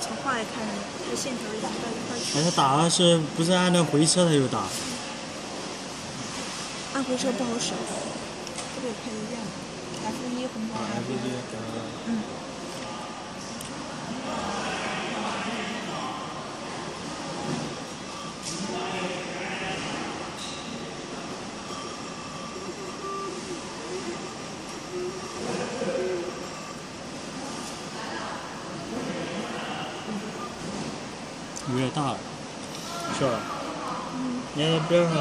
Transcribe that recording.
从画来看，它线条一样，到一块去。哎，他打是不是按照回车他就打？按回车不好使，这个也开一样，F 一红包 F 一，嗯。有点大了，是吧？嗯。你看边上。